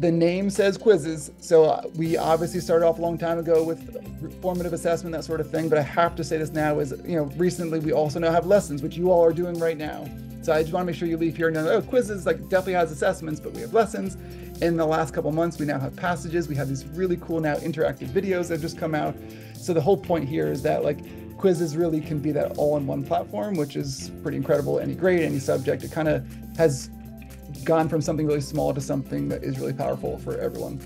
the name says quizzes. So uh, we obviously started off a long time ago with formative assessment, that sort of thing. But I have to say this now is, you know, recently we also now have lessons, which you all are doing right now. So I just want to make sure you leave here and know, oh, Quizizz like definitely has assessments, but we have lessons. In the last couple months, we now have passages. We have these really cool now interactive videos that just come out. So the whole point here is that like Quizizz really can be that all-in-one platform, which is pretty incredible. Any grade, any subject, it kind of has gone from something really small to something that is really powerful for everyone.